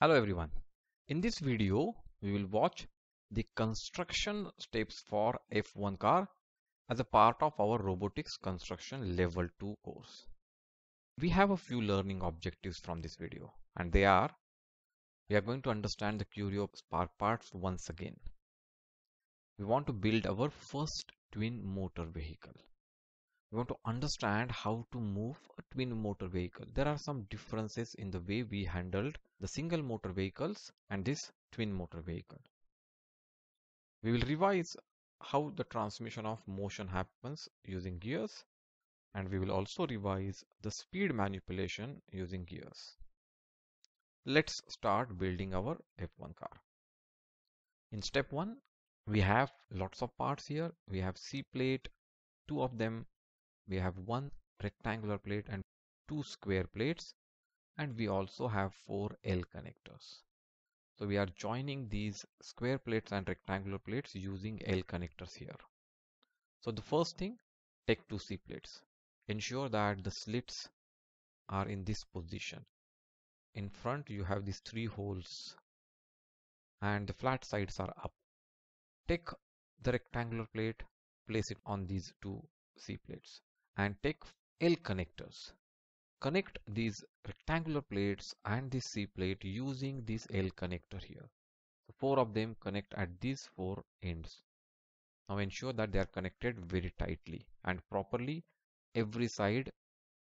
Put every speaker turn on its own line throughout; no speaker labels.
Hello everyone. In this video, we will watch the construction steps for F1 car as a part of our robotics construction level 2 course. We have a few learning objectives from this video and they are we are going to understand the CurioSpark parts once again. We want to build our first twin motor vehicle we want to understand how to move a twin motor vehicle. There are some differences in the way we handled the single motor vehicles and this twin motor vehicle. We will revise how the transmission of motion happens using gears and we will also revise the speed manipulation using gears. Let's start building our F1 car. In step 1, we have lots of parts here. We have C plate, two of them we have one rectangular plate and two square plates and we also have four L connectors. So we are joining these square plates and rectangular plates using L connectors here. So the first thing, take two C plates. Ensure that the slits are in this position. In front you have these three holes and the flat sides are up. Take the rectangular plate, place it on these two C plates and take L connectors. Connect these rectangular plates and this C plate using this L connector here. So four of them connect at these four ends. Now ensure that they are connected very tightly and properly. Every side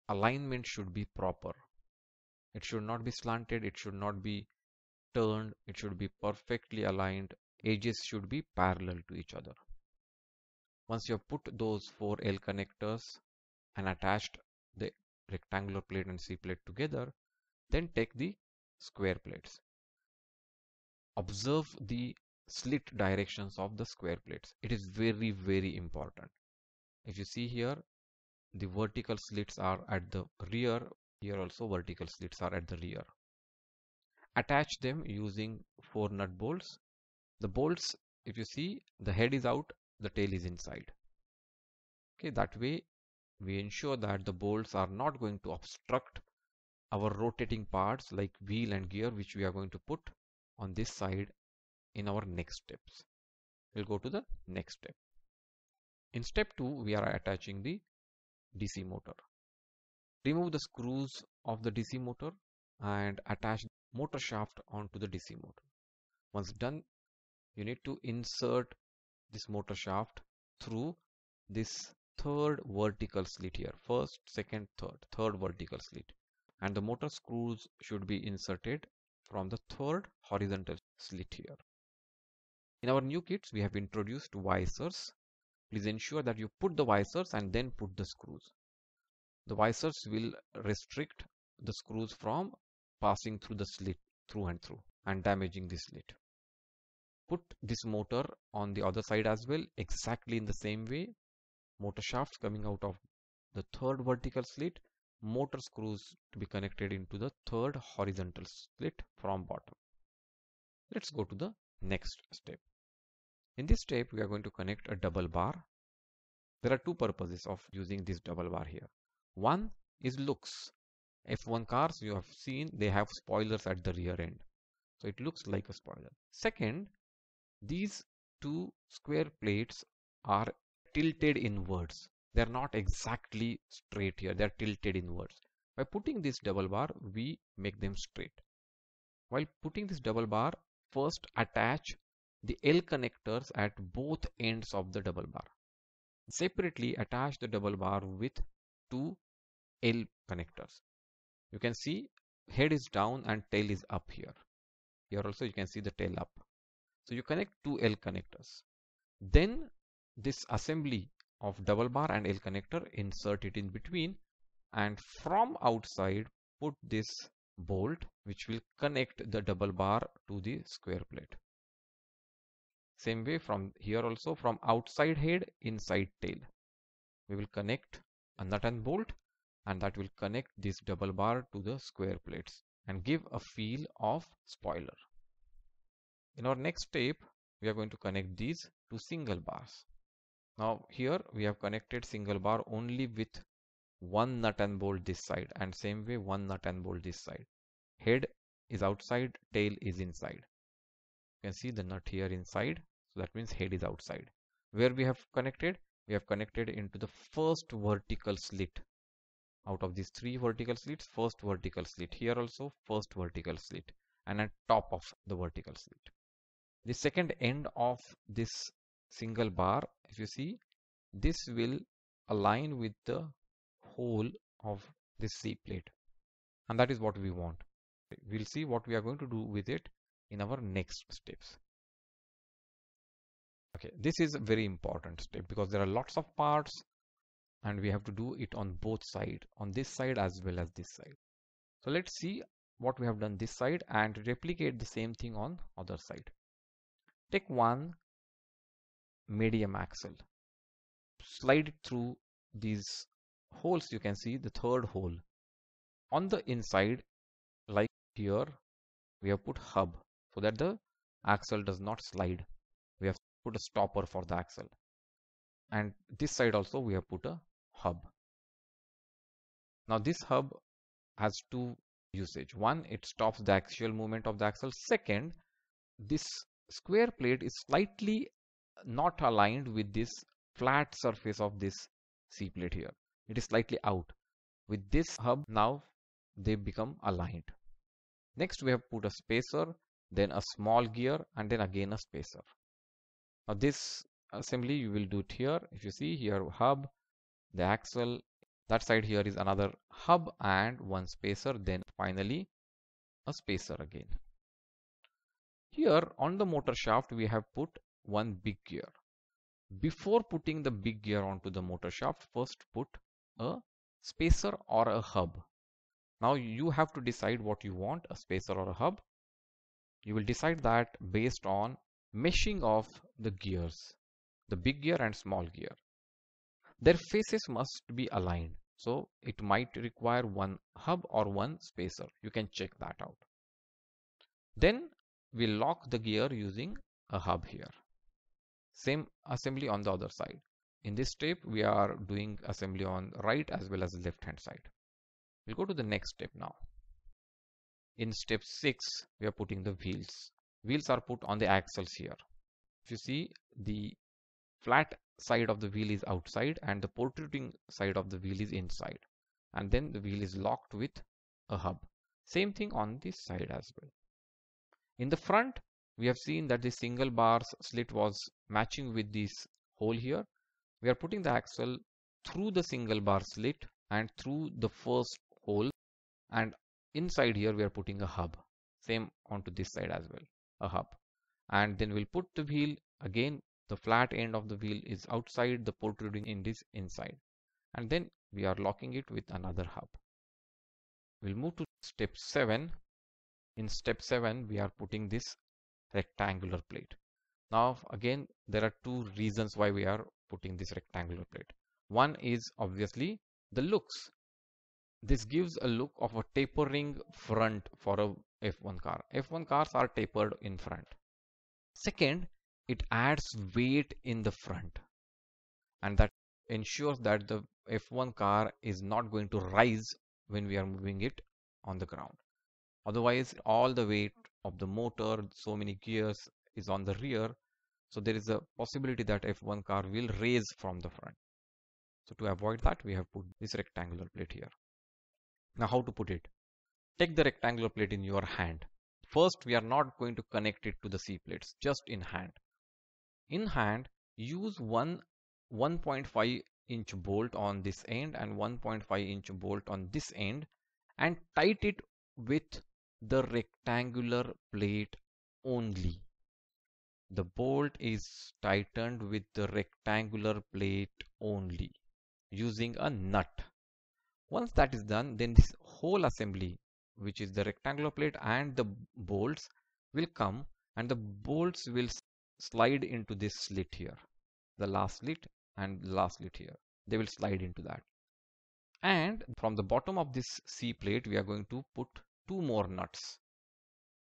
alignment should be proper. It should not be slanted. It should not be turned. It should be perfectly aligned. Edges should be parallel to each other. Once you have put those four L connectors and attached the rectangular plate and C plate together, then take the square plates. Observe the slit directions of the square plates. It is very, very important. If you see here, the vertical slits are at the rear. Here also vertical slits are at the rear. Attach them using four nut bolts. The bolts, if you see, the head is out, the tail is inside. Okay, that way we ensure that the bolts are not going to obstruct our rotating parts like wheel and gear which we are going to put on this side in our next steps. We'll go to the next step. In step 2 we are attaching the DC motor. Remove the screws of the DC motor and attach motor shaft onto the DC motor. Once done you need to insert this motor shaft through this third vertical slit here. First second third third vertical slit. And the motor screws should be inserted from the third horizontal slit here. In our new kits we have introduced visors. Please ensure that you put the visors and then put the screws. The visors will restrict the screws from passing through the slit through and through and damaging the slit. Put this motor on the other side as well exactly in the same way motor shafts coming out of the third vertical slit, motor screws to be connected into the third horizontal slit from bottom. Let's go to the next step. In this step, we are going to connect a double bar. There are two purposes of using this double bar here. One is looks. F1 cars you have seen they have spoilers at the rear end. So it looks like a spoiler. Second, these two square plates are tilted inwards. They're not exactly straight here. They're tilted inwards. By putting this double bar, we make them straight. While putting this double bar, first attach the L connectors at both ends of the double bar. Separately attach the double bar with two L connectors. You can see head is down and tail is up here. Here also you can see the tail up. So you connect two L connectors. Then this assembly of double bar and L connector insert it in between and from outside put this bolt which will connect the double bar to the square plate. Same way from here also from outside head inside tail. We will connect a nut and bolt and that will connect this double bar to the square plates and give a feel of spoiler. In our next step, we are going to connect these to single bars. Now here we have connected single bar only with one nut and bolt this side and same way one nut and bolt this side. Head is outside tail is inside. You can see the nut here inside. So that means head is outside. Where we have connected? We have connected into the first vertical slit. Out of these three vertical slits first vertical slit here also first vertical slit and at top of the vertical slit. The second end of this single bar if you see this will align with the hole of this C plate. And that is what we want. We'll see what we are going to do with it in our next steps. Okay this is a very important step because there are lots of parts and we have to do it on both side on this side as well as this side. So let's see what we have done this side and replicate the same thing on other side. Take one medium axle. Slide it through these holes you can see the third hole. On the inside like here we have put hub so that the axle does not slide. We have put a stopper for the axle. And this side also we have put a hub. Now this hub has two usage. One it stops the axial movement of the axle. Second this square plate is slightly not aligned with this flat surface of this C plate here. It is slightly out. With this hub now they become aligned. Next we have put a spacer then a small gear and then again a spacer. Now this assembly you will do it here. If you see here hub the axle that side here is another hub and one spacer then finally a spacer again. Here on the motor shaft we have put one big gear. Before putting the big gear onto the motor shaft first put a spacer or a hub. Now you have to decide what you want a spacer or a hub. You will decide that based on meshing of the gears the big gear and small gear. Their faces must be aligned so it might require one hub or one spacer. You can check that out. Then we lock the gear using a hub here same assembly on the other side. In this step we are doing assembly on right as well as left hand side. We'll go to the next step now. In step 6 we are putting the wheels. Wheels are put on the axles here. If you see the flat side of the wheel is outside and the protruding side of the wheel is inside. And then the wheel is locked with a hub. Same thing on this side as well. In the front we have seen that the single bars slit was matching with this hole here we are putting the axle through the single bar slit and through the first hole and inside here we are putting a hub. Same onto this side as well a hub. And then we'll put the wheel again. The flat end of the wheel is outside the protruding end is inside. And then we are locking it with another hub. We'll move to step 7 in step 7 we are putting this rectangular plate now again there are two reasons why we are putting this rectangular plate one is obviously the looks this gives a look of a tapering front for a F1 car. F1 cars are tapered in front. Second, it adds weight in the front and that ensures that the F1 car is not going to rise when we are moving it on the ground. Otherwise, all the weight of the motor, so many gears is on the rear. So there is a possibility that F1 car will raise from the front. So to avoid that, we have put this rectangular plate here. Now how to put it? Take the rectangular plate in your hand. First, we are not going to connect it to the C plates, just in hand. In hand, use one 1.5 inch bolt on this end and 1.5 inch bolt on this end and tight it with the rectangular plate only. The bolt is tightened with the rectangular plate only using a nut once that is done, then this whole assembly, which is the rectangular plate and the bolts will come and the bolts will slide into this slit here. The last slit and the last slit here. They will slide into that. And from the bottom of this C plate, we are going to put two more nuts.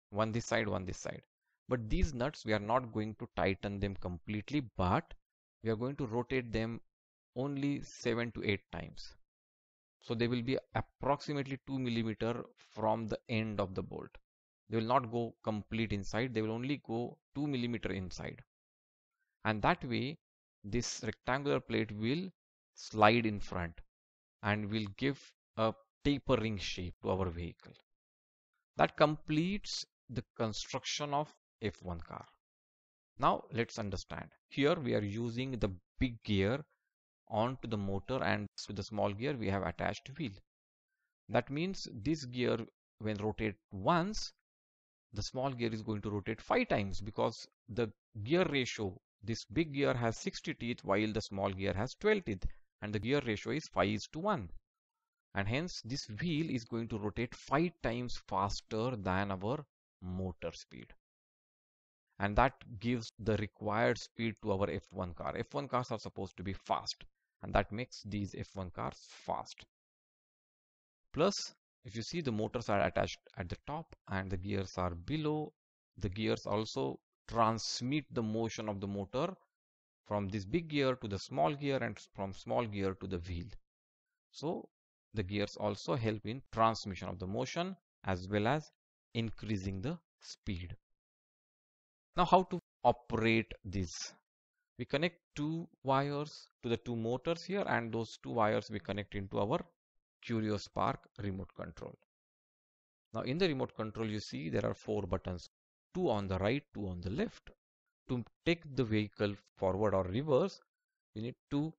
One this side, one this side. But these nuts, we are not going to tighten them completely, but we are going to rotate them only 7 to 8 times. So they will be approximately 2 millimeter from the end of the bolt. they will not go complete inside they will only go 2 millimeter inside and that way this rectangular plate will slide in front and will give a tapering shape to our vehicle that completes the construction of F1 car. Now let's understand. Here we are using the big gear onto the motor and with the small gear we have attached wheel. That means this gear when rotate once the small gear is going to rotate five times because the gear ratio this big gear has 60 teeth while the small gear has 12 teeth and the gear ratio is 5 is to 1 and hence this wheel is going to rotate five times faster than our motor speed and that gives the required speed to our F1 car. F1 cars are supposed to be fast and that makes these F1 cars fast. Plus if you see the motors are attached at the top and the gears are below the gears also transmit the motion of the motor from this big gear to the small gear and from small gear to the wheel so the gears also help in transmission of the motion as well as increasing the speed now how to operate this we connect two wires to the two motors here and those two wires we connect into our CurioSpark remote control. Now in the remote control you see there are four buttons, two on the right, two on the left. To take the vehicle forward or reverse, you need to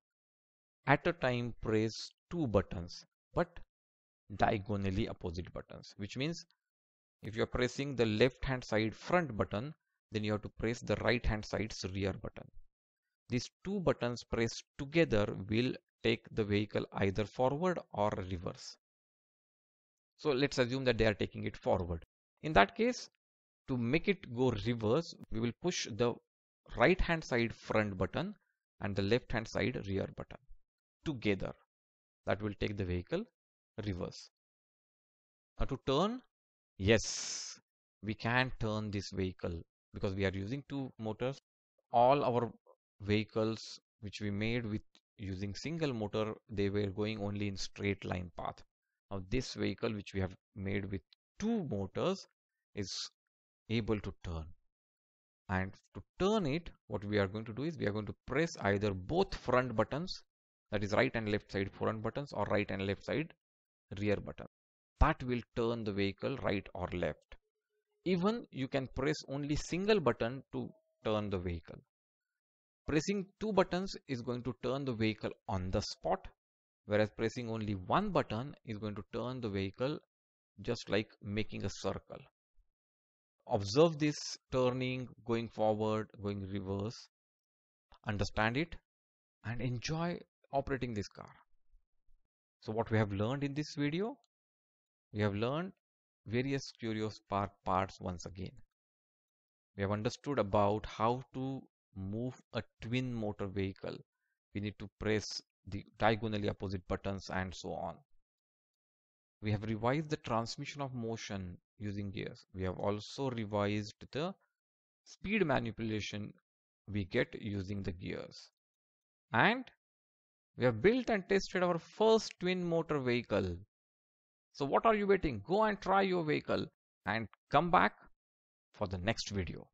at a time press two buttons but diagonally opposite buttons which means if you are pressing the left hand side front button then you have to press the right hand side's rear button. These two buttons pressed together will take the vehicle either forward or reverse. So let's assume that they are taking it forward. In that case, to make it go reverse, we will push the right hand side front button and the left hand side rear button together. That will take the vehicle reverse. Now to turn, yes, we can turn this vehicle because we are using two motors. All our vehicles which we made with using single motor they were going only in straight line path. Now this vehicle which we have made with two motors is able to turn. And to turn it what we are going to do is we are going to press either both front buttons that is right and left side front buttons or right and left side rear button that will turn the vehicle right or left even you can press only single button to turn the vehicle Pressing two buttons is going to turn the vehicle on the spot, whereas pressing only one button is going to turn the vehicle just like making a circle. Observe this turning, going forward, going reverse, understand it and enjoy operating this car. So what we have learned in this video, we have learned various CurioSpark parts once again. We have understood about how to move a twin motor vehicle. We need to press the diagonally opposite buttons and so on. We have revised the transmission of motion using gears. We have also revised the speed manipulation we get using the gears. And we have built and tested our first twin motor vehicle so what are you waiting? Go and try your vehicle and come back for the next video